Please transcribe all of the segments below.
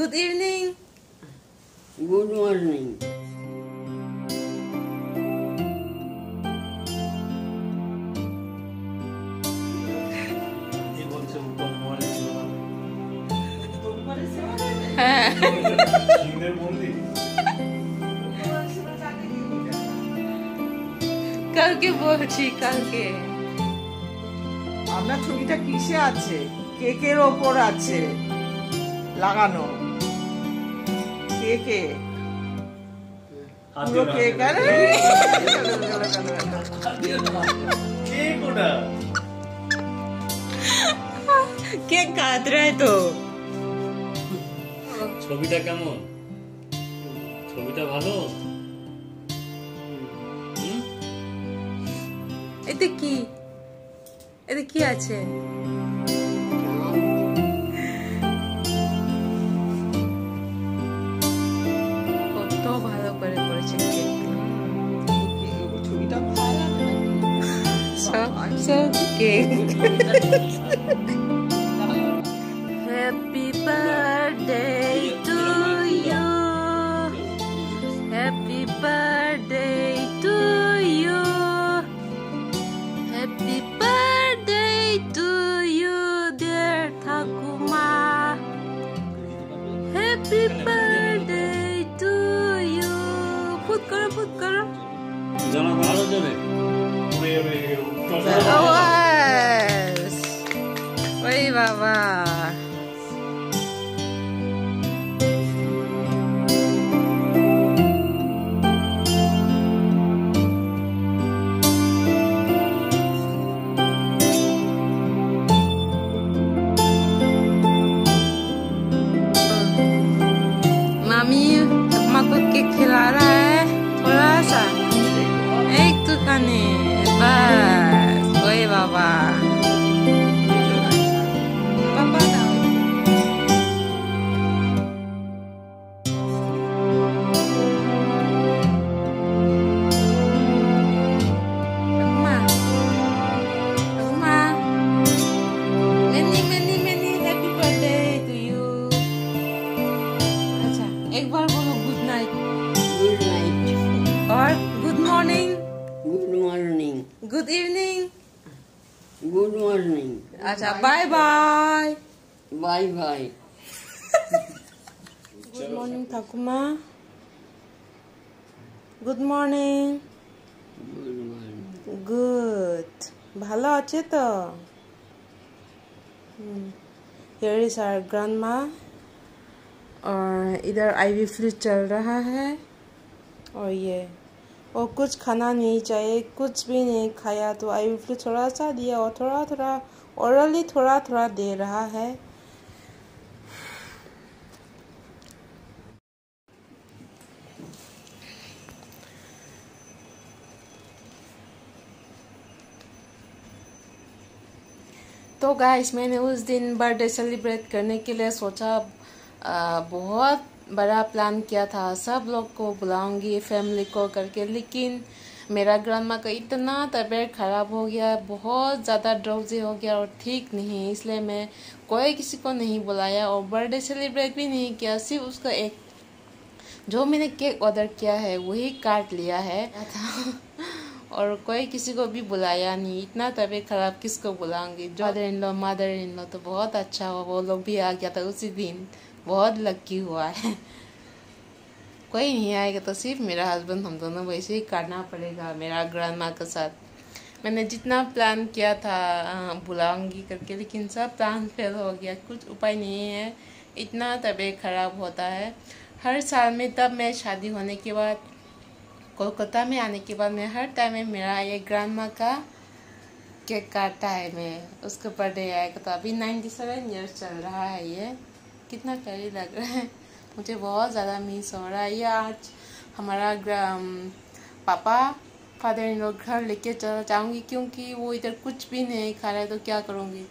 Good evening. Good morning. কালকে বলছি কালকে। আপনার ছবিটা কিসে আছে? কেকের ওপর আছে। লাগানো। কেকে পুরো কেক কাতরায় তো? ছবিটা কেমন? ছবিটা ভালো? এতে কি? এতে কি আছে? সব cake happy birthday to you happy birthday to you happy birthday to you dear ঠাকুমা happy birthday to you foot করো foot Good morning Good morning. Good evening Good morning. अच्छा bye bye Bye bye. Good morning ঠাকুমা good morning Good morning. Good ভালো আছে তো here is our grand माँ और इधर आईवी फ्लू चल रहा है और ये और कुछ खाना नहीं चाहिए कुछ भी नहीं खाया तो आईवी फ्लू थोड़ा सा दिया और थोड़ा थोड़ा ओरली थोड़ा थोड़ा दे रहा है। तो गाइस मैंने उस दिन बर्थडे सेलिब्रेट करने के लिए सोचा आ, बहुत बड़ा प्लान किया था। सब लोग को बुलाऊँगी फैमिली को करके। लेकिन मेरा ग्रांडमा का इतना तबीयत खराब हो गया बहुत ज़्यादा ड्रोजी हो गया और ठीक नहीं इसलिए मैं कोई किसी को नहीं बुलाया और बर्थडे सेलिब्रेट भी नहीं किया। सिर्फ़ उसका एक जो मैंने केक ऑर्डर किया है वही काट लिया है। था और कोई किसी को भी बुलाया नहीं। इतना तबीयत खराब किसको बुलाऊँगी? Father in law mother in law तो बहुत अच्छा हुआ। वो लोग भी आ गया था उसी दिन। बहुत लक्की हुआ है। कोई नहीं आएगा तो सिर्फ़ मेरा हस्बैंड हम दोनों वैसे ही करना पड़ेगा मेरा ग्रैंड माँ के साथ। मैंने जितना प्लान किया था अ, बुलाऊँगी करके लेकिन सब प्लान फेल हो गया। कुछ उपाय नहीं है। इतना तबीयत खराब होता है। हर साल में तब मैं शादी होने के बाद कोलकाता में आने के बाद मैं हर टाइम में मेरा ये ग्रैंड माँ का केक काटता है मैं। उसका बर्थडे आएगा तो अभी नाइन्टी सेवन ईयर्स चल रहा है ये। कितना प्यारी लग रहा है। मुझे बहुत ज़्यादा मिस हो रहा है। ये आज हमारा पापा फादर इन लोग घर लेके चला जाऊँगी क्योंकि वो इधर कुछ भी नहीं खा रहा है तो क्या करूँगी?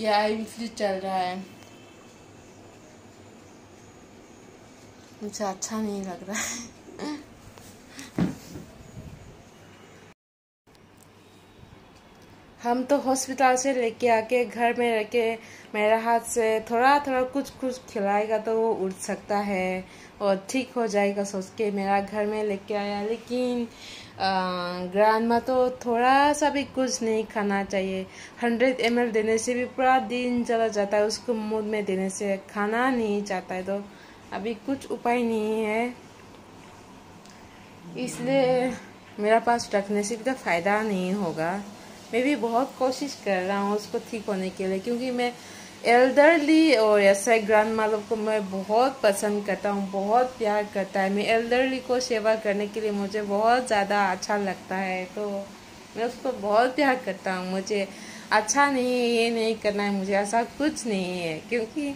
ये आई फ्रिज चल रहा है। मुझे अच्छा नहीं लग रहा है। हम तो हॉस्पिटल से लेके आके घर में रह के मेरा हाथ से थोड़ा थोड़ा कुछ कुछ खिलाएगा तो वो उठ सकता है और ठीक हो जाएगा सोच के मेरा घर में लेके आया। लेकिन ग्रांड माँ तो थोड़ा सा भी कुछ नहीं खाना चाहिए। हंड्रेड एमएल देने से भी पूरा दिन चला जाता है, उसको मुँह में देने से खाना नहीं चाहता है। तो अभी कुछ उपाय नहीं है। इसलिए मेरा पास रखने से भी तो फ़ायदा नहीं होगा। मैं भी बहुत कोशिश कर रहा हूँ उसको ठीक होने के लिए, क्योंकि मैं एल्डरली और ऐसे ग्रांड मालों को मैं बहुत पसंद करता हूँ, बहुत प्यार करता है। मैं एल्डरली को सेवा करने के लिए मुझे बहुत ज़्यादा अच्छा लगता है तो मैं उसको बहुत प्यार करता हूँ। मुझे अच्छा नहीं है, ये नहीं करना है, मुझे ऐसा कुछ नहीं है, क्योंकि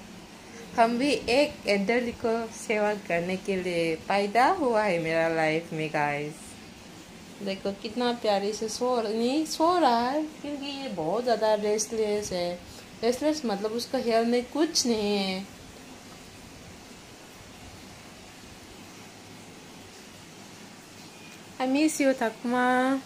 हम भी एक एल्डरली को सेवा करने के लिए पैदा हुआ है मेरा लाइफ में गाइस देखो कितना प्यारी से सो नहीं सो रहा है क्योंकि ये बहुत ज़्यादा रेस्टलेस है रेस्टलेस मतलब उसका हेयर में कुछ नहीं है I miss you, Takuma.